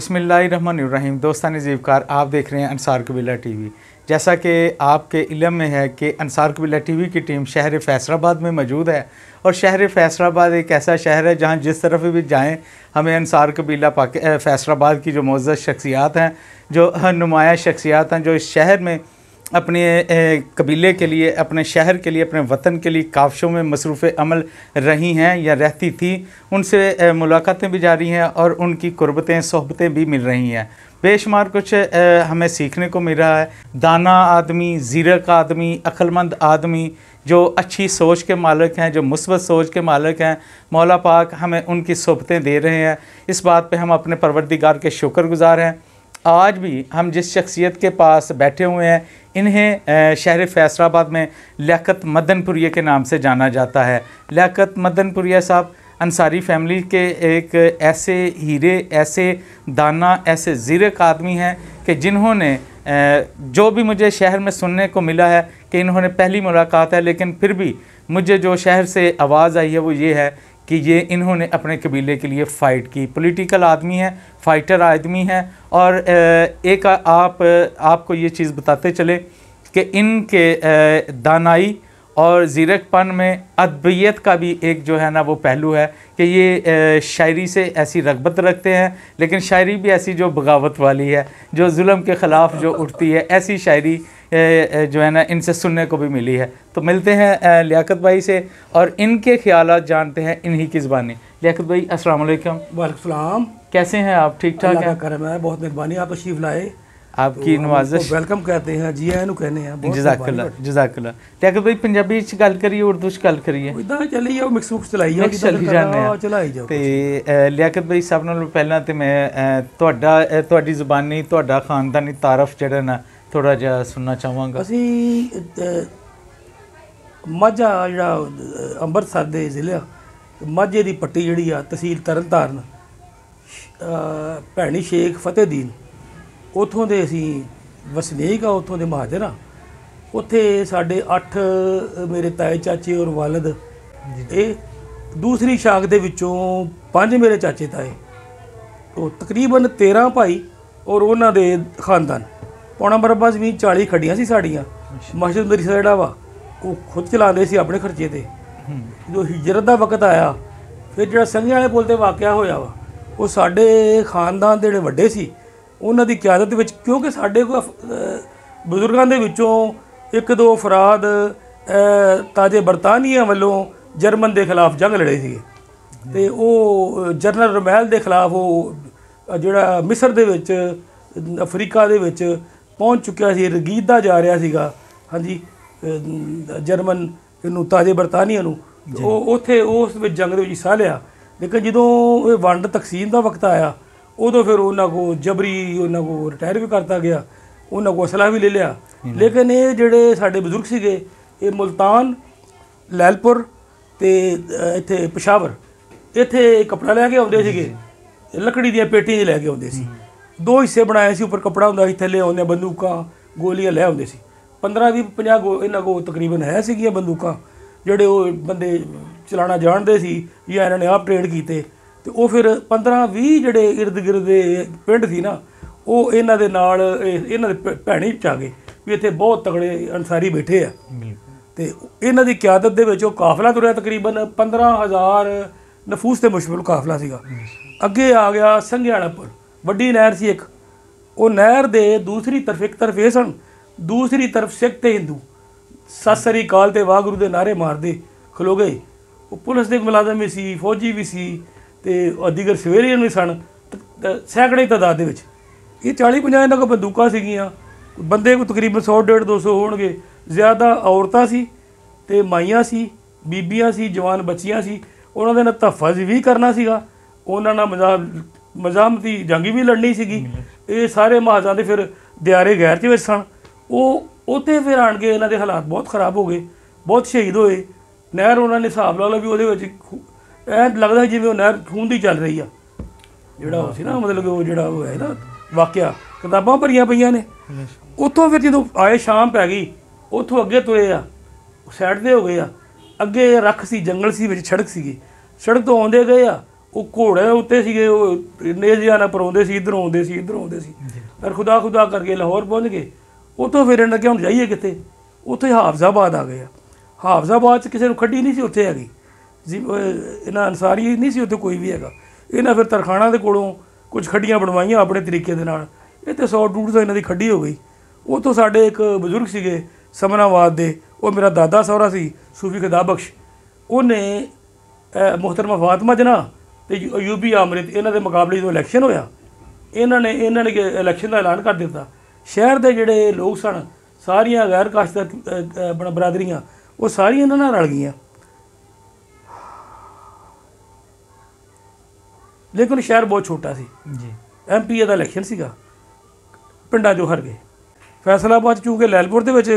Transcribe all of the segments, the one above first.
बिसमीम दोस्तान जीवकार, आप देख रहे हैं अनसार कबीला टी वी जैसा कि आपके इलम में है कि अनसार कबीला टीवी की टीम शहर फैसलाबाद में मौजूद है। और शहर फैसलाबाद एक ऐसा शहर है जहाँ जिस तरफ़ भी जाएँ, हमें अनसार कबीला फैसलाबाद की जो मोज़ शख्सियात हैं, जो नुमाया शख्सियात हैं, जो इस शहर में अपने कबीले के लिए, अपने शहर के लिए, अपने वतन के लिए कावशों में मसरूफ़ अमल रही हैं या रहती थी, उनसे मुलाकातें भी जारी हैं और उनकी कुर्बतें, सहबतें भी मिल रही हैं। बेशुमार कुछ हमें सीखने को मिल रहा है। दाना आदमी, ज़ीरक आदमी, अक्लमंद आदमी, जो अच्छी सोच के मालिक हैं, जो मुस्बत सोच के मालिक हैं, मौला पाक हमें उनकी सोबतें दे रहे हैं। इस बात पे हम अपने परवरदिगार के शुक्रगुजार हैं। आज भी हम जिस शख्सियत के पास बैठे हुए हैं इन्हें शहर फैसलाबाद में लियाकत मदनपुरिया के नाम से जाना जाता है। लियाकत मदनपुरिया साहब, अंसारी फैमिली के एक ऐसे हीरे, ऐसे दाना, ऐसे ज़ीरक आदमी हैं कि जिन्होंने जो भी मुझे शहर में सुनने को मिला है कि इन्होंने पहली मुलाकात है, लेकिन फिर भी मुझे जो शहर से आवाज़ आई है वो ये है कि ये इन्होंने अपने कबीले के लिए फ़ाइट की। पॉलिटिकल आदमी है फ़ाइटर आदमी है और एक आप, आपको ये चीज़ बताते चले कि इनके दानाई और ज़ीरकपन में अदबियत का भी एक जो है ना वो पहलू है कि ये शायरी से ऐसी रगबत रखते हैं, लेकिन शायरी भी ऐसी जो बगावत वाली है, जो जुल्म के ख़िलाफ़ जो उठती है, ऐसी शायरी जो है ना इनसे सुनने को भी मिली है तो मिलते हैं लियाकत भाई से और इनके ख्याल जानते हैं इन्हीं की ज़बानी लियाकत भाई अस्सलाम वालेकुम वालेकुम कैसे हैं आप ठीक ठाक हैं करम है बहुत मेहरबानी आप तशरीफ़ लाए ਆਪਕੀ ਨਵਾਜ਼ਿਸ਼ ਵੈਲਕਮ ਕਰਦੇ ਹਾਂ ਜੀ ਆਇਆਂ ਨੂੰ ਕਹਿੰਦੇ ਆ ਬਹੁਤ ਜਜ਼ਾਕੱਲਾ ਜਜ਼ਾਕੱਲਾ ਤੇ ਅਗਰ ਬਈ ਪੰਜਾਬੀ ਚ ਗੱਲ ਕਰੀਏ ਉਰਦੂ ਚ ਗੱਲ ਕਰੀਏ ਇਦਾਂ ਚੱਲੀ ਜਾਓ ਮਿਕਸ ਮੁਕਸ ਚਲਾਈ ਜਾਓ ਚੱਲੀ ਜਾਂਦੇ ਆ ਚਲਾਈ ਜਾਓ ਤੇ ਲਿਆਕਤ ਬਈ ਸਭ ਨਾਲੋਂ ਪਹਿਲਾਂ ਤੇ ਮੈਂ ਤੁਹਾਡਾ ਤੁਹਾਡੀ ਜ਼ੁਬਾਨੀ ਤੁਹਾਡਾ ਖਾਨਦਾਨੀ ਤਾਰਫ ਜਿਹੜਾ ਨਾ ਥੋੜਾ ਜਿਹਾ ਸੁਣਨਾ ਚਾਹਾਂਗਾ। ਅਸੀਂ ਮਾਝਾ ਜਿਹੜਾ ਅੰਮ੍ਰਿਤਸਰ ਦੇ ਜ਼ਿਲ੍ਹਾ ਮਾਝੇ ਦੀ ਪੱਟੀ ਜਿਹੜੀ ਆ ਤਹਿਸੀਲ ਤਰਨਤਾਰਨ ਭੈਣੀ ਸ਼ੇਖ ਫਤਿਹਦੀਨ ਉਥੋਂ ਦੇ ਅਸੀਂ ਵਸਨੀਕ ਆ ਉਥੋਂ ਦੇ ਮਹਾਜਰ ਆ। ਉੱਥੇ ਸਾਡੇ 8 ਮੇਰੇ ਤਾਏ ਚਾਚੇ ਔਰ ਵਾਲਦ ਇਹ ਦੂਸਰੀ ਸ਼ਾਖ ਦੇ ਵਿੱਚੋਂ ਪੰਜ ਮੇਰੇ ਚਾਚੇ ਤਾਏ ਉਹ ਤਕਰੀਬਨ 13 ਭਾਈ ਔਰ ਉਹਨਾਂ ਦੇ ਖਾਨਦਾਨ। ਪੌਣਾ ਬਰਬਾ ਜ਼ਮੀਨ 40 ਖੱਡੀਆਂ ਸੀ ਸਾਡੀਆਂ। ਮਸਜਿਦ ਮੇਰੀ ਜਿਹੜਾ ਵਾ ਉਹ ਖੁਦ ਚਲਾਉਂਦੇ ਸੀ ਆਪਣੇ ਖਰਚੇ ਤੇ। ਜਦੋਂ ਹਿਜਰਤ ਦਾ ਵਕਤ ਆਇਆ ਫਿਰ ਜਿਹੜਾ ਸੰਘੇ ਵਾਲੇ ਪੁਲ ਤੇ ਵਾਕਿਆ ਹੋਇਆ ਵਾ ਉਹ ਸਾਡੇ ਖਾਨਦਾਨ ਦੇ ਜਿਹੜੇ ਵੱਡੇ ਸੀ ਉਹਨਾਂ ਦੀ ਕਿਆਦਤ ਵਿੱਚ ਕਿਉਂਕਿ ਸਾਡੇ ਕੋ ਬਜ਼ੁਰਗਾਂ ਦੇ ਵਿੱਚੋਂ ਇੱਕ ਦੋ ਅਫਰਾਦ ਤਾਜੇ ਬਰਤਾਨੀਆ ਵੱਲੋਂ ਜਰਮਨ ਦੇ ਖਿਲਾਫ ਜੰਗ ਲੜੇ ਸੀਗੇ। ਤੇ ਉਹ ਜਨਰਲ ਰਮੈਲ ਦੇ ਖਿਲਾਫ ਉਹ ਜਿਹੜਾ ਮਿਸਰ ਦੇ ਵਿੱਚ ਅਫਰੀਕਾ ਦੇ ਵਿੱਚ ਪਹੁੰਚ ਚੁੱਕਿਆ ਸੀ ਰਗੀਦਾ ਜਾ ਰਿਹਾ ਸੀਗਾ ਹਾਂਜੀ ਜਰਮਨ ਇਹਨੂੰ ਤਾਜੇ ਬਰਤਾਨੀਆ ਨੂੰ। ਉਹ ਉੱਥੇ ਉਸ ਵਿੱਚ ਜੰਗ ਦੇ ਵਿੱਚ ਹਿੱਸਾ ਲਿਆ। ਲੇਕਿਨ ਜਦੋਂ ਇਹ ਵੰਡ ਤਕਸੀਮ ਦਾ ਵਕਤ ਆਇਆ ਉਦੋਂ ਫਿਰ ਉਹਨਾਂ ਕੋ ਜਬਰੀ ਉਹਨਾਂ ਕੋ ਰਿਟਾਇਰ ਵੀ ਕਰਤਾ ਗਿਆ ਉਹਨਾਂ ਕੋ ਅਸਲਾ ਵੀ ਲੈ ਲਿਆ। ਲੇਕਿਨ ਇਹ ਜਿਹੜੇ ਸਾਡੇ ਬਜ਼ੁਰਗ ਸੀਗੇ ਇਹ ਮੁਲਤਾਨ ਲੈਲਪੁਰ ਤੇ ਇੱਥੇ ਪਸ਼ਾਵਰ ਇੱਥੇ ਕਪੜਾ ਲੈ ਕੇ ਆਉਂਦੇ ਸੀਗੇ। ਲੱਕੜੀ ਦੀਆਂ ਪੇਟੀਆਂ ਲੈ ਕੇ ਆਉਂਦੇ ਸੀ। ਦੋ ਹਿੱਸੇ ਬਣਾਏ ਸੀ ਉੱਪਰ ਕਪੜਾ ਹੁੰਦਾ ਸੀ ਥੱਲੇ ਆਉਂਦੇ ਬੰਦੂਕਾਂ ਗੋਲੀਆਂ ਲੈ ਆਉਂਦੇ ਸੀ। 15 20 50 ਗੋ ਇਹਨਾਂ ਕੋ ਤਕਰੀਬਨ ਹੈ ਸੀਗੀਆਂ ਬੰਦੂਕਾਂ ਜਿਹੜੇ ਉਹ ਬੰਦੇ ਚਲਾਣਾ ਜਾਣਦੇ ਸੀ ਜਾਂ ਇਹਨਾਂ ਨੇ ਆਪ ਟ੍ਰੇਡ ਕੀਤੇ। ਤੇ ਉਹ ਫਿਰ 15 20 ਜਿਹੜੇ ird-gird ਦੇ ਪਿੰਡ ਸੀ ਨਾ ਉਹ ਇਹਨਾਂ ਦੇ ਨਾਲ ਇਹਨਾਂ ਦੇ ਭੈਣੀ ਚ ਆ ਗਏ ਵੀ ਇੱਥੇ ਬਹੁਤ ਤਗੜੇ ਅਨਸਾਰੀ ਬੈਠੇ ਆ। ਤੇ ਇਹਨਾਂ ਦੀ ਕਿਆਦਤ ਦੇ ਵਿੱਚ ਉਹ ਕਾਫਲਾ ਤੁਰਿਆ ਤਕਰੀਬਨ 15000 ਨਫੂਸ ਤੇ ਮੁਸ਼ਮਲ ਕਾਫਲਾ ਸੀਗਾ। ਅੱਗੇ ਆ ਗਿਆ ਸੰਘਿਆਣਾਪੁਰ ਵੱਡੀ ਨਹਿਰ ਸੀ ਇੱਕ। ਉਹ ਨਹਿਰ ਦੇ ਦੂਸਰੀ ਤਰਫ ਇੱਕ ਤਰਫ ਇਹ ਸਨ, ਦੂਸਰੀ ਤਰਫ ਸਿੱਖ ਤੇ ਹਿੰਦੂ। ਸਤਿ ਸ਼੍ਰੀ ਅਕਾਲ ਤੇ ਵਾਗਰੂ ਦੇ ਨਾਰੇ ਮਾਰਦੇ ਖਲੋ ਗਏ। ਉਹ ਪੁਲਿਸ ਦੇ ਮੁਲਾਜ਼ਮ ਵੀ ਸੀ, ਫੌਜੀ ਵੀ ਸੀ ਤੇ ਅਧਿਗਰ ਸਿਵਲੀਅਨ ਵੀ ਸਨ ਸੈਂਕੜੇ ਤਦਾਦ ਦੇ ਵਿੱਚ। ਇਹ 40 50 ਇਹਨਾਂ ਕੋਲ ਬੰਦੂਕਾਂ ਸੀਗੀਆਂ। ਬੰਦੇ ਕੋ ਤਕਰੀਬਨ 100 150 200 ਹੋਣਗੇ। ਜ਼ਿਆਦਾ ਔਰਤਾਂ ਸੀ ਤੇ ਮਾਈਆਂ ਸੀ, ਬੀਬੀਆਂ ਸੀ, ਜਵਾਨ ਬੱਚੀਆਂ ਸੀ। ਉਹਨਾਂ ਦੇ ਨਾਲ ਤਹਫਜ਼ ਵੀ ਕਰਨਾ ਸੀਗਾ। ਉਹਨਾਂ ਨਾਲ ਮਜ਼ਾਕ ਮਜ਼ਾਮਤੀ ਜੰਗੀ ਵੀ ਲੜਨੀ ਸੀਗੀ। ਇਹ ਸਾਰੇ ਮਹਾਜ਼ਾਂ ਦੇ ਫਿਰ ਦਿਆਰੇ ਗੈਰ ਚ ਵਿੱਚ ਸਨ। ਉਹ, ਉੱਥੇ ਫਿਰ ਆਣ ਕੇ ਇਹਨਾਂ ਦੇ ਹਾਲਾਤ ਬਹੁਤ ਖਰਾਬ ਹੋ ਗਏ, ਬਹੁਤ ਸ਼ਹੀਦ ਹੋਏ। ਨਹਿਰ ਉਹਨਾਂ ਨੇ ਹਿਸਾਬ ਲਾ ਲਿਆ ਵੀ ਉਹਦੇ ਵਿੱਚ ਐ ਲੱਗਦਾ ਜਿਵੇਂ ਉਹ ਨਹਿਰ ਖੂਨ ਦੀ ਚੱਲ ਰਹੀ ਆ। ਜਿਹੜਾ ਉਹ ਸੀ ਨਾ, ਮਤਲਬ ਕਿ ਉਹ ਜਿਹੜਾ ਉਹ ਹੈ ਨਾ, ਵਾਕਿਆ, ਕਿਤਾਬਾਂ ਭਰੀਆਂ ਪਈਆਂ ਨੇ। ਉੱਥੋਂ ਫਿਰ ਜਦੋਂ ਆਏ, ਸ਼ਾਮ ਪੈ ਗਈ, ਉੱਥੋਂ ਅੱਗੇ ਤੁਰੇ ਆ ਸਾਈਡ ਤੇ ਹੋ ਗਏ ਆ। ਅੱਗੇ ਰੱਖ ਸੀ, ਜੰਗਲ ਸੀ, ਵਿੱਚ ਸੜਕ ਸੀਗੀ। ਸੜਕ ਤੋਂ ਆਉਂਦੇ ਗਏ ਆ ਉਹ ਘੋੜੇ ਉੱਤੇ ਸੀਗੇ ਉਹ ਇੰਨੇ ਜ਼ਿਆਦਾ ਪਰੋਂਦੇ ਸੀ ਇਧਰੋਂ ਆਉਂਦੇ ਸੀ ਇਧਰੋਂ ਆਉਂਦੇ ਸੀ। ਪਰ ਖੁਦਾ ਖੁਦਾ ਕਰਕੇ ਲਾਹੌਰ ਪਹੁੰਚ ਗਏ। ਉੱਥੋਂ ਫਿਰ ਇਹਨਾਂ ਕਿ ਹੁਣ ਜਾਈਏ ਕਿੱਥੇ? ਉੱਥੇ ਹਾਫਜ਼ਾਬਾਦ ਆ ਗਏ ਹਾਫਜ਼ਾਬਾਦ ਚ ਕਿਸੇ ਨੂੰ ਖੱਡੀ ਨਹੀਂ ਸੀ ਉੱਥੇ ਹੈਗੀ। ਇਹਨਾਂ ਅਨਸਾਰੀ ਨਹੀਂ ਸੀ ਉੱਥੇ ਕੋਈ ਵੀ ਹੈਗਾ। ਇਹਨਾਂ ਫਿਰ ਤਰਖਾਣਾ ਦੇ ਕੋਲੋਂ ਕੁਝ ਖੱਡੀਆਂ ਬਣਵਾਈਆਂ ਆਪਣੇ ਤਰੀਕੇ ਦੇ ਨਾਲ। ਇਹ ਤੇ 100 ਡੂਢ ਸੌ ਇਹਨਾਂ ਦੀ ਖੱਡੀ ਹੋ ਗਈ। ਉਹ ਤੋਂ ਸਾਡੇ ਇੱਕ ਬਜ਼ੁਰਗ ਸੀਗੇ ਸਮਨਾਬਾਦ ਦੇ। ਉਹ ਮੇਰਾ ਦਾਦਾ ਸਹੁਰਾ ਸੀ ਸੂਫੀ ਖੁਦਾ ਬਖਸ਼। ਉਹਨੇ ਮੁਹਤਰਮਾ ਫਾਤਮਾ ਜਨਾ ਤੇ ਯੂ- ਯੂਬੀ ਆਮਰਿਤ ਇਹਨਾਂ ਦੇ ਮੁਕਾਬਲੇ ਜਦੋਂ ਇਲੈਕਸ਼ਨ ਹੋਇਆ ਇਹਨਾਂ ਨੇ ਇਹਨਾਂ ਨੇ ਇਲੈਕਸ਼ਨ ਦਾ ਐਲਾਨ ਕਰ ਦਿੱਤਾ। ਸ਼ਹਿਰ ਦੇ ਜਿਹੜੇ ਲੋਕ ਸਨ ਸਾਰੀਆਂ ਗੈਰ ਕਾਸ਼ਤ ਬਣਾ ਬਰਾਦਰੀਆਂ ਉਹ ਸਾਰੀਆਂ ਇਹਨਾਂ ਨਾਲ ਰਲ ਗਈਆਂ। ਲੇਕਿਨ ਸ਼ਹਿਰ ਬਹੁਤ ਛੋਟਾ ਸੀ। ਜੀ। ਐਮਪੀਏ ਦਾ ਇਲੈਕਸ਼ਨ ਸੀਗਾ। ਪਿੰਡਾਂ 'ਚੋਂ ਹਾਰ ਗਏ। ਫੈਸਲਾਬਾਦ 'ਚ ਚੂੰਕਿ ਲੈਲਪੁਰ ਦੇ ਵਿੱਚ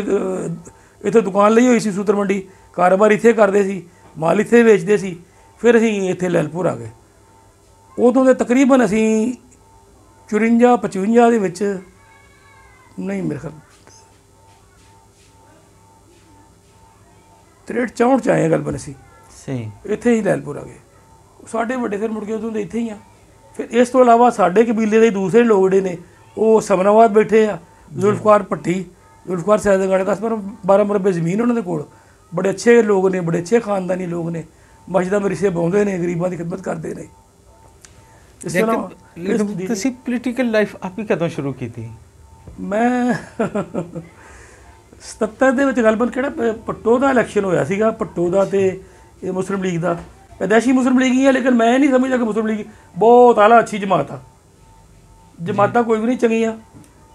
ਇੱਥੇ ਦੁਕਾਨ ਲਈ ਹੋਈ ਸੀ ਸੂਤਰ ਮੰਡੀ ਕਾਰੋਬਾਰ ਇੱਥੇ ਕਰਦੇ ਸੀ ਮਾਲ ਇੱਥੇ ਵੇਚਦੇ ਸੀ ਫਿਰ ਅਸੀਂ ਇੱਥੇ ਲੈਲਪੁਰ ਆ ਗਏ। ਉਦੋਂ ਦੇ ਤਕਰੀਬਨ ਅਸੀਂ 54 55 ਦੇ ਵਿੱਚ ਨਹੀਂ ਮੇਰੇ ਖਿਆਲ 63 64 ਚ ਆਏ ਗੱਲ ਬਣ ਸੀ। ਸਹੀ। ਇੱਥੇ ਹੀ ਲੈਲਪੁਰ ਆ ਗਏ। ਸਾਡੇ ਵੱਡੇ ਫਿਰ ਮੁੜ ਕੇ ਉਦੋਂ ਦੇ ਇੱਥੇ ਹੀ ਆ। ਫਿਰ ਇਸ ਤੋਂ ਇਲਾਵਾ ਸਾਡੇ ਕਬੀਲੇ ਦੇ ਦੂਸਰੇ ਲੋਕ ਜਿਹੜੇ ਨੇ ਉਹ ਸਮਨਾਬਾਦ ਬੈਠੇ ਆ ਜ਼ੁਲਫਕਾਰ ਭੱਟੀ ਜ਼ੁਲਫਕਾਰ ਸੈਦਗਾੜੇ 10 12 ਮਰਬੇ ਜ਼ਮੀਨ ਉਹਨਾਂ ਦੇ ਕੋਲ। ਬੜੇ ਅੱਛੇ ਲੋਕ ਨੇ ਬੜੇ ਅੱਛੇ ਖਾਨਦਾਨੀ ਲੋਕ ਨੇ। ਮਸਜਿਦਾਂ ਮਰੀਸੇ ਬਾਉਂਦੇ ਨੇ ਗਰੀਬਾਂ ਦੀ ਖਿਦਮਤ ਕਰਦੇ ਨੇ। ਲੇਕਿਨ ਤੁਸੀਂ ਪੋਲੀਟੀਕਲ ਲਾਈਫ ਆਪੀ ਕਦੋਂ ਸ਼ੁਰੂ ਕੀਤੀ? ਮੈਂ 77 ਦੇ ਵਿੱਚ ਗੱਲਬਾਤ ਕਿਹੜਾ ਪੱਟੋ ਦਾ ਇਲੈਕਸ਼ਨ ਹੋਇਆ ਸੀਗਾ ਪੱਟੋ ਦਾ ਤੇ ਇਹ ਮੁਸਲਿਮ ਲੀਗ ਦਾ। ਪੈਦਾਸ਼ੀ ਮੁਸਲਿਮ ਲੀਗ ਹੀ ਹੈ ਲੇਕਿਨ ਮੈਂ ਨਹੀਂ ਸਮਝਦਾ ਕਿ ਮੁਸਲਿਮ ਲੀਗ ਬਹੁਤ ਆਲਾ ਅੱਛੀ ਜਮਾਤ ਆ। ਜਮਾਤਾਂ ਕੋਈ ਵੀ ਨਹੀਂ ਚੰਗੀਆਂ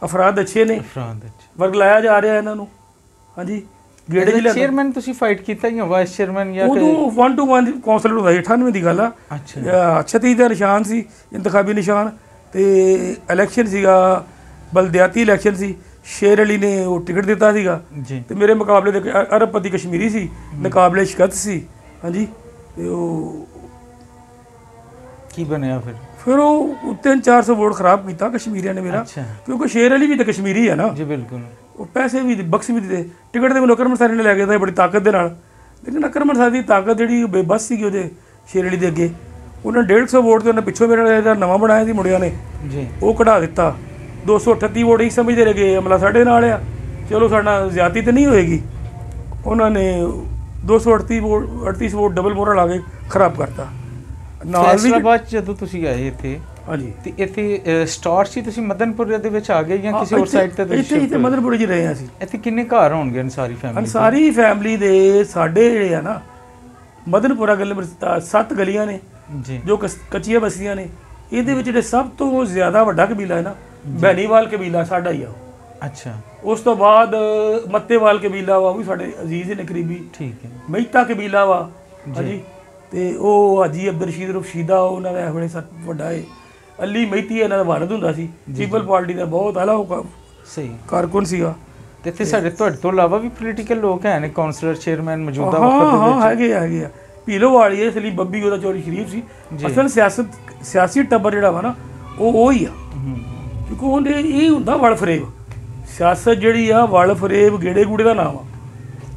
ਅਫਰਾਦ ਅੱਛੇ ਨੇ। ਫਰਾਂਸ ਵਿੱਚ ਵਰਗ ਲਾਇਆ ਜਾ ਰਿਹਾ ਇਹਨਾਂ ਨੂੰ। ਹਾਂਜੀ। ਜਿਲੇ ਚੇਅਰਮੈਨ ਤੁਸੀਂ ਫਾਈਟ ਕੀਤਾ ਜਾਂ ਵਾਈਸ ਚੇਅਰਮੈਨ ਜਾਂ ਉਦੋਂ 1 ਟੂ 1 ਕਾਉਂਸਲਰ ਹੁੰਦਾ ਸੀ 98 ਦੀ ਗੱਲ ਆ। ਅੱਛਾ। ਅਹ 36 ਦਾ ਨਿਸ਼ਾਨ ਸੀ ਇੰਤਖਾਬੀ ਨਿਸ਼ਾਨ ਤੇ ਇਲੈਕਸ਼ਨ ਸੀਗਾ ਬਲਦਿਆਤੀ ਇਲੈਕਸ਼ਨ ਸੀ। ਸ਼ੇਰ ਅਲੀ ਨੇ ਉਹ ਟਿਕਟ ਦਿੱਤਾ ਸੀਗਾ। ਤੇ ਮੇਰੇ ਮੁਕਾਬਲੇ ਦੇ ਅਰਬਪਤੀ ਕਸ਼ਮੀਰੀ ਸੀ ਮੁਕਾਬਲੇ ਸ਼ਿਕਤ ਸੀ। ਹਾਂਜੀ। ਤੇ ਉਹ ਕੀ ਬਣਿਆ ਫਿਰ? ਫਿਰ ਉਹ 3-400 ਵੋਟ ਖਰਾਬ ਕੀਤਾ ਕਸ਼ਮੀਰੀਆਂ ਨੇ ਮੇਰਾ। ਕਿਉਂਕਿ ਸ਼ੇਰ ਅਲੀ ਵੀ ਤਾਂ ਕਸ਼ਮੀਰੀ ਹੈ ਨਾ। ਜੀ ਬਿਲਕੁਲ। ਉਹ ਪੈਸੇ ਵੀ ਬਖਸ਼ ਵੀ ਦਿੱਤੇ। ਟਿਕਟ ਤੇ ਮੈਨੂੰ ਅਕਰਮ ਅਨਸਾਰੀ ਨੇ ਲੈ ਕੇ ਦਿੱਤਾ ਬੜੀ ਤਾਕਤ ਦੇ ਨਾਲ। ਲੇਕਿਨ ਅਕਰਮ ਅਨਸਾਰੀ ਦੀ ਤਾਕਤ ਜਿਹੜੀ ਬੇਬਸ ਸੀਗੀ ਉਹਦੇ ਸ਼ੇਰ ਅਲੀ ਦੇ ਅੱਗੇ। ਉਹਨਾਂ 150 ਵੋਟ ਤੇ ਉਹਨੇ ਪਿੱਛੋਂ ਮੇਰੇ ਇਹਦਾ ਨਵਾਂ ਬਣਾਇਆ ਸੀ ਮੁੰਡਿਆਂ ਨੇ। ਜੀ। ਉਹ ਕਢਾ ਦਿੱਤਾ। 238 ਵੋਟ ਹੀ ਸਮਝਦੇ ਰਹੇ ਅਮਲਾ ਸਾਡੇ ਨਾਲ ਆ। ਚਲੋ ਸਾਡਾ ਜ਼ਿਆਦਤੀ ਤੇ ਨਹੀਂ ਹੋਏਗੀ। ਉਹਨਾਂ ਨੇ 238 ਵੋਟ 38 ਵੋਟ ਡਬਲ ਮੋਹਰ ਲਾ ਕੇ ਖਰਾਬ ਕਰਤਾ। ਨਾਲ ਵੀ ਫੈਸਲਾਬਾਦ 'ਚ ਜਦੋਂ ਤੁਸੀਂ ਆਏ ਇੱਥੇ ਹਾਂਜੀ। ਤੇ ਇੱਥੇ ਸਟਾਰ ਸੀ ਤੁਸੀਂ ਮਦਨਪੁਰ ਦੇ ਵਿੱਚ ਆ ਗਏ ਜਾਂ ਕਿਸੇ ਹੋਰ ਸਾਈਡ ਤੇ ਤੁਸੀਂ ਇੱਥੇ ਇੱਥੇ? ਮਦਨਪੁਰ ਜੀ ਰਹੇ ਅਸੀਂ। ਇੱਥੇ ਕਿੰਨੇ ਘਰ ਹੋਣਗੇ ਅਨਸਾਰੀ ਫੈਮਿਲੀ ਅਨਸਾਰੀ ਫੈਮਿਲੀ ਦੇ? ਸਾਡੇ ਜਿਹੜੇ ਆ ਨਾ ਮਦਨਪੁਰਾ ਗਲੀ ਨੰਬਰ ਸੱਤ- ਸੱਤ ਗਲੀਆਂ ਨੇ ਜੀ। ਜੋ ਕੱਚੀਆਂ ਬਸਤੀਆਂ ਨੇ। ਇਹਦੇ ਵਿੱਚ ਜਿਹੜੇ ਸਭ ਤੋਂ ਜ਼ਿਆਦਾ ਵੱਡਾ ਕਬੀਲਾ ਹੈ ਨਾ ਬੈਨੀਵਾਲ ਕਬੀਲਾ ਸਾਡਾ ਹੀ ਆ। ਅੱਛਾ। ਉਸ ਤੋਂ ਬਾਅਦ ਮੱਤੇਵਾਲ ਕਬੀਲਾ ਵਾ ਉਹ ਵੀ ਸਾਡੇ ਅਜ਼ੀਜ਼ ਨੇ ਕਰੀਬੀ। ਠੀਕ ਹੈ। ਮਹਿਤਾ ਕਬੀਲਾ ਵਾ ਹਾਂਜੀ। ਤੇ ਉਹ ਹਾਜੀ ਅਬਦੁਲ ਰਸ਼ੀਦ ਰਫਸ਼ੀਦਾ ਉਹਨਾਂ ਦਾ ਇਹ ਵੇਲੇ ਸਭ ਵੱਡਾ ਹੈ ਅਲੀ ਮਹਿਤੀ ਇਹਨਾਂ ਦਾ ਵਾਰਦ ਹੁੰਦਾ ਸੀ ਪੀਪਲ ਪਾਰਟੀ ਦਾ ਬਹੁਤ ਆਲਾ ਕ- ਸਹੀ। ਕਾਰਕੁਨ ਸੀਗਾ। ਤੇ ਇੱਥੇ ਸਾਡੇ ਤੁਹਾਡੇ ਤੋਂ ਇਲਾਵਾ ਵੀ ਪੋਲੀਟੀਕਲ ਲੋਕ ਹੈ ਨੇ ਕਾਉਂਸਲਰ ਚੇਅਰਮੈਨ ਮੌਜੂਦਾ ਹਾਂ ਵਕਤ ਦੇ ਹਾਂ ਵਿੱਚ? ਹੈਗੇ ਆ, ਹੈਗੇ ਆ। ਪੀਲੋ ਵਾਲੀ ਹੈ ਸਲੀਮ ਬੱਬੀ ਉਹਦਾ ਚੋਰੀ ਸ਼ਰੀਫ ਸੀ। ਅਸਲ ਸਿਆਸਤ ਸਿਆਸੀ ਟੱਬਰ ਜਿਹੜਾ ਵਾ ਨਾ ਉਹ ਉਹ ਹੀ ਆ। ਹੂੰ। ਕਿਉਂਕਿ ਉਹਦੇ ਇਹ ਹੁੰਦਾ ਵਲ ਫਰੇਬ। ਸਿਆਸਤ ਜਿਹੜੀ ਆ ਵਲ ਫਰੇਬ ਗੇੜੇ ਗੂੜੇ ਦਾ ਨਾਮ ਆ।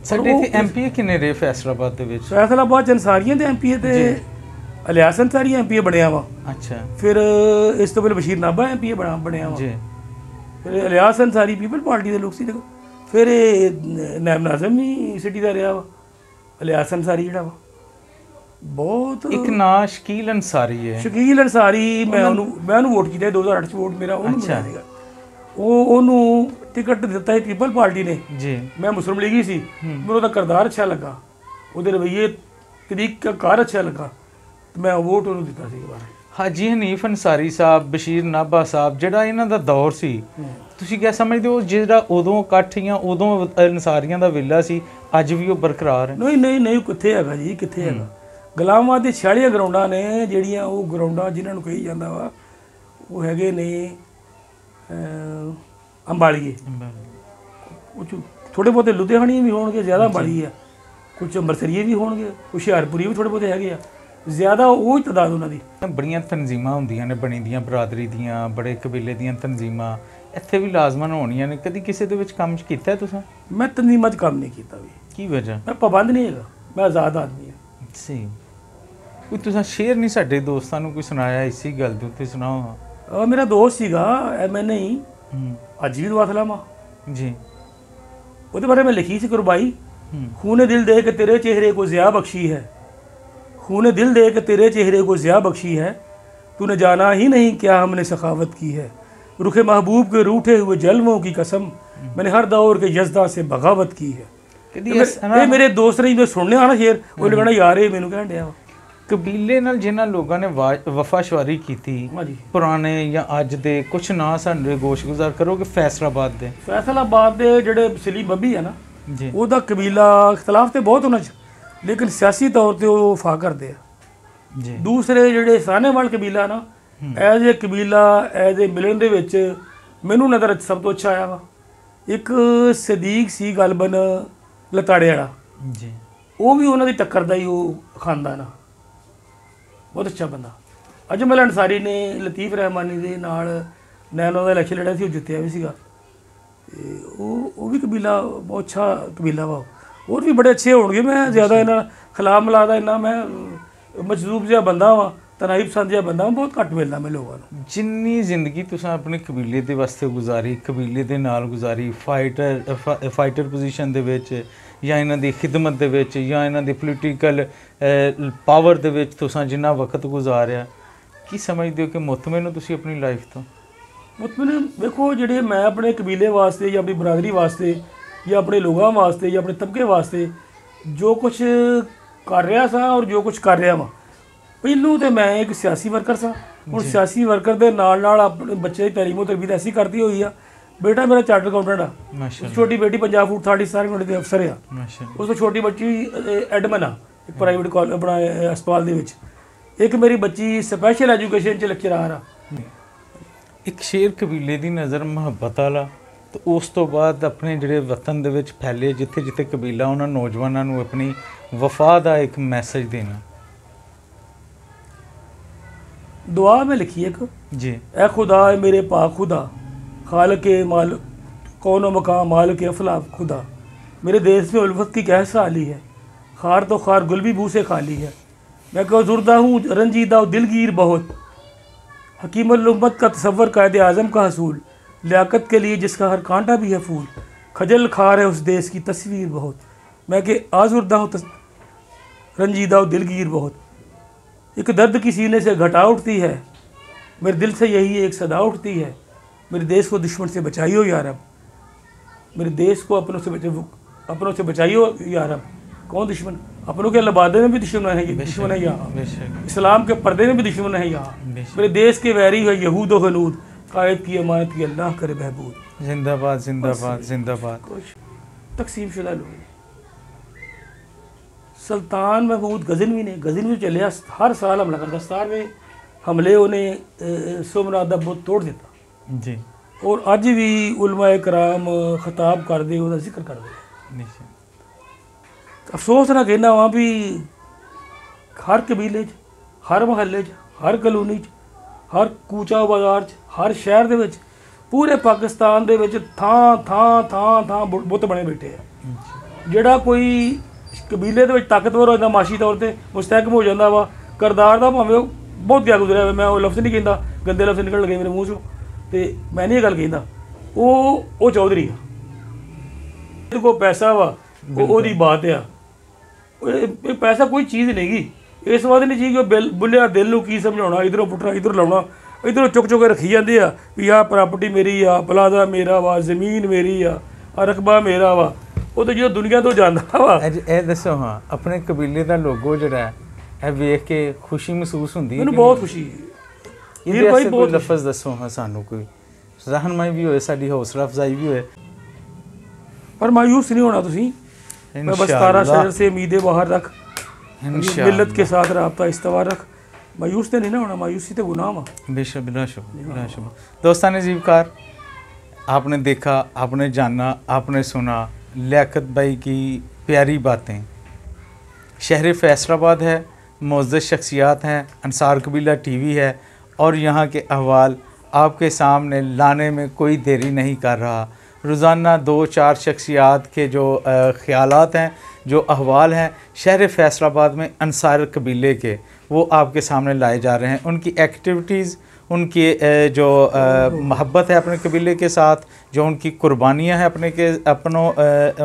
ਸਾਡੇ ਇੱਥੇ ਐਮਪੀ ਕਿੰਨੇ ਰਹੇ ਫੈਸਲਾਬਾਦ ਦੇ ਵਿੱਚ? ਫੈਸਲਾਬਾਦ ਚ ਅਨਸਾਰੀਆਂ ਦੇ ਐਮਪੀ ਤੇ ਅਲਿਆਸ ਅਨਸਾਰੀ ਐਮਪੀ ਬਣਿਆ ਵਾ। ਅੱਛਾ। ਫਿਰ ਇਸ ਤੋਂ ਪਹਿਲੇ ਬਸ਼ੀਰ ਨਾਭਾ ਐਮਪੀ ਬਣਾ ਬਣਿਆ ਵਾ। ਜੀ। ਫਿਰ ਅਲਿਆਸ ਅਨਸਾਰੀ ਪੀਪਲ ਪਾਰਟੀ ਦੇ ਲੋਕ ਸੀ ਦੇਖੋ। ਫਿਰ ਇਹ ਨੈਬ ਨਾਜ਼ਮ ਵੀ ਸਿਟੀ ਦਾ ਰਿਹਾ ਵਾ। ਅਲਿਆਸ ਅਨਸਾਰੀ ਜਿਹੜਾ ਵਾ। ਬਹੁਤ ਇੱਕ ਨਾਂ ਸ਼ਕੀਲ ਅਨਸਾਰੀ ਹੈ। ਸ਼ਕੀਲ ਅਨਸਾਰੀ ਮੈਂ ਉਹਨੂੰ ਮੈਂ ਉਹਨੂੰ ਵੋਟ ਕੀਤਾ 2008 ਚ ਵੋਟ ਮੇਰਾ ਉਹਨੂੰ ਮਿਲਿਆ। ਸੀਗਾ। ਉਹ ਉਹਨੂੰ ਟਿਕਟ ਦਿੱਤਾ ਸੀ ਪੀਪਲ ਪਾਰਟੀ ਨੇ। ਜੀ। ਮੈਂ ਮੁਸਲਿਮ ਲੀਗੀ ਸੀ। ਮੈਨੂੰ ਉਹਦਾ ਕਰਦਾਰ ਅੱਛਾ ਲੱਗਾ। ਉਹਦੇ ਰਵਈਏ ਤਰੀਕਾ ਕਾਰ ਅੱਛਾ ਲੱਗਾ। ਤੇ ਮੈਂ ਵੋਟ ਉਹਨੂੰ ਦਿੱਤਾ ਸੀ ਬਾਰੇ ਹਾਜੀ ਹਨੀਫ ਅਨਸਾਰੀ ਸਾਹਿਬ ਬਸ਼ੀਰ ਨਾਭਾ ਸਾਹਿਬ ਜਿਹੜਾ ਇਹਨਾਂ ਦਾ ਦੌਰ ਸੀ ਤੁਸੀਂ ਕਿਆ ਸਮਝਦੇ ਹੋ ਜਿਹੜਾ ਉਦੋਂ ਇਕੱਠ ਜਾਂ ਉਦੋਂ ਅਨਸਾਰੀਆਂ ਦਾ ਵੇਲਾ ਸੀ ਅੱਜ ਵੀ ਉਹ ਬਰਕਰਾਰ ਹੈ? ਨਹੀਂ ਨਹੀਂ ਨਹੀਂ ਕਿੱਥੇ ਹੈਗਾ ਜੀ ਕਿੱਥੇ ਹੈਗਾ? ਗੁਲਾਮਾਂ ਦੇ 46 ਗਰਾਊਂਡਾਂ ਨੇ ਜਿਹੜੀਆਂ ਉਹ ਗਰਾਊਂਡਾਂ ਜਿਨ੍ਹਾਂ ਨੂੰ ਕਹੀ ਜਾਂਦਾ ਵਾ ਉਹ ਹੈਗੇ ਨੇ ਅੰਬਾਲੀਏ। ਕੁਝ ਥੋੜੇ ਬਹੁਤੇ ਲੁਧਿਆਣੇ ਵੀ ਹੋਣਗੇ ਜ਼ਿਆਦਾ ਅੰਬਾਲੀ ਆ। ਕੁਝ ਅੰਮ੍ਰਿਤਸਰੀਏ ਵੀ ਹੋਣਗੇ ਹੁਸ਼ਿਆਰਪੁਰੀ ਵੀ ਥੋੜੇ ਬਹੁਤੇ ਹੈਗੇ ਆ। ਜ਼ਿਆਦਾ ਉਹ ਹੀ ਤਦਾਦ ਉਹਨਾਂ ਦੀ। ਬੜੀਆਂ ਤਨਜ਼ੀਮਾਂ ਹੁੰਦੀਆਂ ਨੇ ਬਣੀ ਦੀਆਂ ਬਰਾਦਰੀ ਦੀਆਂ ਬੜੇ ਕਬੀਲੇ ਦੀਆਂ ਤਨਜ਼ੀਮਾਂ। ਇੱਥੇ ਵੀ ਲਾਜ਼ਮਨ ਹੋਣੀਆਂ ਨੇ। ਕਦੀ ਕਿਸੇ ਦੇ ਵਿੱਚ ਕੰਮ ਕੀਤਾ ਤੁਸੀਂ? ਮੈਂ ਤਨਜ਼ੀਮਾਂ 'ਚ ਕੰਮ ਨਹੀਂ ਕੀਤਾ ਵੀ। ਕੀ ਵਜ੍ਹਾ? ਮੈਂ ਪਾਬੰਦ ਨਹੀਂ ਹੈਗਾ। ਮੈਂ ਆਜ਼ਾਦ ਆਦਮੀ ਹਾਂ ਸੀ ਕੋਈ ਤੁਸੀਂ ਸ਼ੇਰ ਨਹੀਂ ਸਾਡੇ ਦੋਸਤਾਂ ਨੂੰ ਕੋਈ ਸੁਣਾਇਆ? ਇਸੀ ਗੱਲ ਦੇ ਉੱਤੇ ਸੁਣਾਓ ਹਾਂ। ਅਹ ਮੇਰਾ ਦੋਸਤ ਸੀਗਾ ਐ ਨਹੀਂ ਹੂੰ ਅੱਜ ਵੀ ਦੁਆ ਸਲਾਮਾ ਜੀ ਉਹਦੇ ਬਾਰੇ ਮੈਂ ਲਿਖੀ ਸੀ ਕੁਰਬਾਈ ਹੂੰ खून दिल दे के तेरे चेहरे को ज़िया बख्शी है खून दिल दे के तेरे चेहरे को ज़िया बख्शी है तूने जाना ही नहीं क्या हमने सखावत की है रुख महबूब के रूठे हुए जलवों की कसम मैंने हर दौर के यजदा से बगावत की है ਕਦੀ ਇਹ ਇਸ ਮੇਰੇ- ਇਹ ਮੇਰੇ ਦੋਸਤ ਨੇ ਜਦੋਂ ਸੁਣਨੇ ਆ ਨਾ ਸ਼ੇਰ ਉਹ ਕਬੀਲੇ ਨਾਲ ਜਿਨ੍ਹਾਂ ਲੋਕਾਂ ਨੇ ਵਫਾਸ਼ਵਾਰੀ ਕੀਤੀ ਪੁਰਾਣੇ ਜਾਂ ਅੱਜ ਦੇ ਕੁਝ ਨਾਂ ਸਾਨੂੰ ਗੋਸ਼ਗੁਜ਼ਾਰ ਕਰੋਗੇ ਫੈਸਲਾਬਾਦ ਦੇ। ਫੈਸਲਾਬਾਦ ਦੇ ਜਿਹੜੇ ਸਲੀਮ ਬੱਬੀ ਆ ਨਾ ਜੀ। ਉਹਦਾ ਕਬੀਲਾ ਇਖਤਲਾਫ ਤੇ ਬਹੁਤ ਉਹਨਾਂ ਚ ਲੇਕਿਨ ਸਿਆਸੀ ਤੌਰ ਤੇ ਉਹ ਵਫਾ ਕਰਦੇ ਆ। ਜੀ। ਦੂਸਰੇ ਜਿਹੜੇ ਸਾਹਨੇਵਾਲ ਕਬੀਲਾ ਨਾ ਐਜ਼ ਏ ਕਬੀਲਾ ਐਜ਼ ਏ ਮਿਲਣ ਦੇ ਵਿੱਚ ਮੈਨੂੰ ਨਜ਼ਰ ਸਭ ਤੋਂ ਅੱਛਾ ਆਇਆ ਵਾ। ਇੱਕ ਸਦੀਕ ਸੀ ਗਲਬਨ ਲਤਾੜੇ ਵਾਲਾ। ਜੀ। ਉਹ ਵੀ ਉਹਨਾਂ ਦੀ ਟੱਕਰ ਦਾ ਹੀ ਉਹ ਖਾਨਦਾਨ ਆ। ਬਹੁਤ ਅੱਛਾ ਬੰਦਾ। ਅਜਮਲ ਅਨਸਾਰੀ ਨੇ, ਲਤੀਫ ਰਹਿਮਾਨੀ ਦੇ ਨਾਲ ਨੈਨੋ ਦਾ ਇਲੈਕਸ਼ਨ ਲੜਿਆ ਸੀ, ਉਹ ਜਿੱਤਿਆ ਵੀ ਸੀਗਾ। ਤੇ ਉਹ ਉਹ ਵੀ ਕਬੀਲਾ, ਬਹੁਤ ਅੱਛਾ ਕਬੀਲਾ ਵਾ ਉਹ। ਹੋਰ ਵੀ ਬੜੇ ਅੱਛੇ ਹੋਣਗੇ, ਮੈਂ ਜ਼ਿਆਦਾ ਇਹਨਾਂ ਖਿਲਾਫ ਮਿਲਾਦਾ ਇੰਨਾ, ਮੈਂ ਮਜਜ਼ੂਬ ਜਿਹਾ ਬੰਦਾ ਵਾਂ ਤਨਾਈ ਪਸੰਦ ਜਿਹਾ ਬੰਦਾ ਵਾਂ, ਬਹੁਤ ਘੱਟ ਮਿਲਦਾ ਮੈਂ ਲੋਕਾਂ ਨੂੰ। ਜਿੰਨੀ ਜ਼ਿੰਦਗੀ ਤੁਸੀਂ ਆਪਣੇ ਕਬੀਲੇ ਦੇ ਵਾਸਤੇ ਗੁਜ਼ਾਰੀ, ਕਬੀਲੇ ਦੇ ਨਾਲ ਗੁਜ਼ਾਰੀ ਫਾਈਟਰ ਫਾਈਟਰ ਪੋਜੀਸ਼ਨ ਦੇ ਵਿੱਚ ਜਾਂ ਇਹਨਾਂ ਦੀ ਖਿਦਮਤ ਦੇ ਵਿੱਚ ਜਾਂ ਇਹਨਾਂ ਦੀ ਪੋਲੀਟੀਕਲ ਪਾਵਰ ਦੇ ਵਿੱਚ ਤੁਸੀਂ ਜਿੰਨਾ ਵਕਤ ਗੁਜ਼ਾਰਿਆ ਕੀ ਸਮਝਦੇ ਹੋ ਕਿ ਮੁਤਮਿਨ ਹੋ ਤੁਸੀਂ ਆਪਣੀ ਲਾਈਫ ਤੋਂ? ਮਤਲਬ ਵੇਖੋ ਜਿਹੜੇ ਮੈਂ ਆਪਣੇ ਕਬੀਲੇ ਵਾਸਤੇ ਜਾਂ ਆਪਣੀ ਬਰਾਦਰੀ ਵਾਸਤੇ ਜਾਂ ਆਪਣੇ ਲੋਕਾਂ ਵਾਸਤੇ ਜਾਂ ਆਪਣੇ ਤਬਕੇ ਵਾਸਤੇ ਜੋ ਕੁਝ ਕਰ ਰਿਹਾ ਸਾਂ ਔਰ ਜੋ ਕੁਝ ਕਰ ਰਿਹਾ ਵਾਂ ਪਹਿਲੋਂ ਤੇ ਮੈਂ ਇੱਕ ਸਿਆਸੀ ਵਰਕਰ ਸਾਂ। ਹੁਣ ਸਿਆਸੀ ਵਰਕਰ ਦੇ ਨਾਲ ਨਾਲ ਆਪਣੇ ਬੱਚੇ ਦੀ ਤਾਲੀਮੋ ਤਰਬੀਤ ਐਸੀ ਕਰਦੀ ਹੋਈ ਆ ਬੇਟਾ ਮੇਰਾ ਚਾਰਟਰ ਅਕਾਊਂਟੈਂਟ ਆ। ਮਾਸ਼ਾਅੱਲਾ। ਛੋਟੀ ਬੇਟੀ ਪੰਜਾਬ ਫੂਡ ਅਥਾਰਟੀ ਸਟਾਰਿੰਗ ਦੇ ਅਫਸਰ ਆ। ਮਾਸ਼ਾਅੱਲਾ। ਉਸ ਤੋਂ ਛੋਟੀ ਬੱਚੀ ਐਡਮਨ ਆ ਇੱਕ ਪ੍ਰਾਈਵੇਟ ਕਾਲਜ ਆਪਣਾ ਹਸਪਤਾਲ ਦੇ ਵਿੱਚ। ਇੱਕ ਮੇਰੀ ਬੱਚੀ ਸਪੈਸ਼ਲ ਐਜੂਕੇਸ਼ਨ ਚ ਲੈਕਚਰਾਰ ਆ। ਇੱਕ ਸ਼ੇਰ ਕਬੀਲੇ ਦੀ ਨਜ਼ਰ ਮੁਹੱਬਤ ਵਾਲਾ ਤੇ ਉਸ ਤੋਂ ਬਾਅਦ ਆਪਣੇ ਜਿਹੜੇ ਵਤਨ ਦੇ ਵਿੱਚ ਫੈਲੇ ਜਿੱਥੇ ਜਿੱਥੇ ਕਬੀਲਾ ਉਹਨਾਂ ਨੌਜਵਾਨਾਂ ਨੂੰ ਆਪਣੀ ਵਫਾ ਦਾ ਇੱਕ ਮੈਸੇਜ ਦੇਣਾ। ਦੁਆ ਮੈਂ ਲਿਖੀ ਇੱਕ। ਜੀ। ਐ ਖੁਦਾ ਮੇਰੇ ਪਾਕ ਖੁਦਾ। खाल के माल कौन मकाम माल के अफलाक खुदा। मेरे देश में उल्फत की कैसा हाली है? खार तो खार गुल भी बू से खाली है। मैं कजुर्दा हूँ? रंजीदा हूँ दिलगीर बहुत। हकीमत का तस्वर कायद आज़म का हसूल। लियाकत के लिए जिसका हर कांटा भी है फूल। खजल खार है उस देश की तस्वीर बहुत। मैं कि आजुर्दा हूँ तस... रंजीदा हूँ दिलगीर बहुत। एक दर्द की सीने से घटा उठती है। मेरे दिल से यही एक सदा उठती है। मेरे देश को दुश्मन से बचाइयो हो यारब मेरे देश को अपनों से अपनों से बचाइयो हो रब। कौन दुश्मन? अपनों के लबादे में भी दुश्मन है दुश्मन है यहाँ इस्लाम के पर्दे में भी दुश्मन है यहाँ मेरे देश के वैरी है यहूद हनूद कायद की अमानत की अल्लाह करे बहबूद। जिंदाबाद जिंदाबाद जिंदाबाद। तकसीम शुदा लोग। सुल्तान महमूद गजनवी ने गजनवी चले हर साल हमला करता दस्तार में हमले उन्हें सोमनाथ दबो तोड़ देता। ਜੀ। ਔਰ ਅੱਜ ਵੀ ਉਲਮਾ ਕਰਾਮ ਖਿਤਾਬ ਕਰਦੇ ਉਹਦਾ ਜ਼ਿਕਰ ਕਰਦੇ। ਨਿਸ਼ਚੈ। ਅਫਸੋਸ ਨਾਲ ਕਹਿਣਾ ਵਾਂ ਵੀ ਹਰ ਕਬੀਲੇ 'ਚ ਹਰ ਮਹੱਲੇ 'ਚ ਹਰ ਕਲੋਨੀ 'ਚ ਹਰ ਕੂਚਾ ਬਾਜ਼ਾਰ 'ਚ ਹਰ ਸ਼ਹਿਰ ਦੇ ਵਿੱਚ ਪੂਰੇ ਪਾਕਿਸਤਾਨ ਦੇ ਵਿੱਚ ਥਾਂ ਥਾਂ ਥਾਂ ਥਾਂ ਬੁੱਤ ਬਣੇ ਬੈਠੇ ਆ। ਜਿਹੜਾ ਕੋਈ ਕਬੀਲੇ ਦੇ ਵਿੱਚ ਤਾਕਤਵਰ ਹੋ ਜਾਂਦਾ ਮਾਸ਼ੀ ਤੌਰ ਤੇ ਮੁਸਤਹਿਕਮ ਹੋ ਜਾਂਦਾ ਵਾ ਕਰਦਾਰ ਦਾ ਭਾਵੇਂ ਉਹ ਬਹੁਤ ਗਿਆ ਗੁਜ਼ਰਿਆ ਮੈਂ ਉਹ ਲਫ਼ਜ਼ ਨਹੀਂ ਕਹਿੰਦਾ ਗੰਦੇ ਲਫ਼ਜ਼ ਨਿਕਲ ਗਏ ਮੇਰੇ ਮੂੰਹ ਚੋਂ। ਤੇ ਮੈਂ ਨਹੀਂ ਇਹ ਗੱਲ ਕਹਿੰਦਾ ਉਹ ਉਹ ਚੌਧਰੀ ਆ। ਇਹਦੇ ਕੋਲ ਪੈਸਾ ਵਾ ਉਹ ਉਹਦੀ ਬਾਤ ਆ। ਇਹ ਪੈਸਾ ਕੋਈ ਚੀਜ਼ ਨਹੀਂਗੀ ਇਸ ਵਾਦ ਨਹੀਂ ਚੀਜ਼ ਕਿ ਬੁੱਲਿਆ ਦਿਲ ਨੂੰ ਕੀ ਸਮਝਾਉਣਾ ਇਧਰੋਂ ਪੁੱਟਣਾ ਇਧਰੋਂ ਲਾਉਣਾ। ਇਧਰੋਂ ਚੁੱਕ ਚੁੱਕ ਕੇ ਰੱਖੀ ਜਾਂਦੇ ਆ ਵੀ ਆਹ ਪ੍ਰਾਪਰਟੀ ਮੇਰੀ ਆ ਪਲਾਜ਼ਾ ਮੇਰਾ ਵਾ ਜ਼ਮੀਨ ਮੇਰੀ ਆ ਆ ਰਕਬਾ ਮੇਰਾ ਵਾ। ਉਹ ਤਾਂ ਜਦੋਂ ਦੁਨੀਆ ਤੋਂ ਜਾਂਦਾ ਵਾ। ਅੱਜ ਇਹ ਦੱਸੋ ਹਾਂ ਆਪਣੇ ਕਬੀਲੇ ਦਾ ਲੋਗੋ ਜਿਹੜਾ ਹੈ ਇਹ ਵੇਖ ਕੇ ਖੁਸ਼ੀ ਮਹਿਸੂਸ ਹੁੰਦੀ ਹੈ ਮੈਨੂੰ ਕਿ ਬਹੁਤ ਖੁਸ਼ੀ ਹੈ। ਇਹ ਕੋਈ ਬਹੁਤ ਲਫ਼ਜ਼ ਦੱਸੋ ਹਾਂ ਸਾਨੂੰ ਕੋਈ ਰਹਿਨਮਾਈ ਵੀ ਹੋਏ ਸਾਡੀ ਹੌਸਲਾ ਅਫਜ਼ਾਈ ਵੀ ਹੋਏ ਪਰ ਮਾਯੂਸ ਨਹੀਂ ਹੋਣਾ ਤੁਸੀਂ मैं बस तारा शहर से उम्मीदें बाहर रख। मिलत के साथ रहा इस्तवा रख। मायूस तो नहीं ना होना मायूसी तो गुनाह वा। बेशक शुभ दोस्तान जीवकार आपने देखा आपने जाना आपने सुना लियाकत भाई की प्यारी बातें। शहर फैसलाबाद है मोज़ शख्सियात हैं अनसार कबीला टी वी है और यहाँ के अहवाल आपके सामने लाने में कोई देरी नहीं कर रहा। रोज़ाना दो चार शख्सियात के जो ख्याल हैं, जो अहवाल हैं, शहर फैसलाबाद में अंसार कबीले के, वो आपके सामने लाए जा रहे हैं। उनकी एक्टिविटीज़, उनकी जो मोहब्बत है अपने कबीले के साथ, जो उनकी कुर्बानियाँ हैं अपने के, अपनों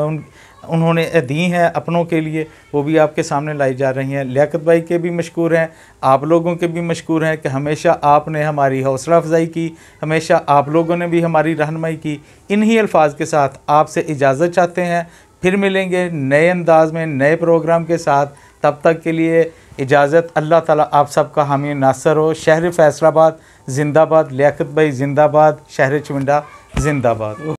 उन उन्होंने दी हैं अपनों के लिए, वो भी आपके सामने लाई जा रही हैं। लियाकत भाई के भी मशहूर हैं, आप लोगों के भी मशहूर हैं कि हमेशा आपने हमारी हौसला अफजाई की, हमेशा आप लोगों ने भी हमारी रहनमई की। इन्हीं अल्फाज के साथ आपसे इजाज़त चाहते हैं। फिर मिलेंगे नए अंदाज में, नए प्रोग्राम के साथ। तब तक के लिए इजाज़त। अल्लाह ताला आप सबका हामी नासर हो। शहर फैसलाबाद, जिंदाबाद। लियाकत भाई जिंदाबाद। शहर चुंडा जिंदाबाद।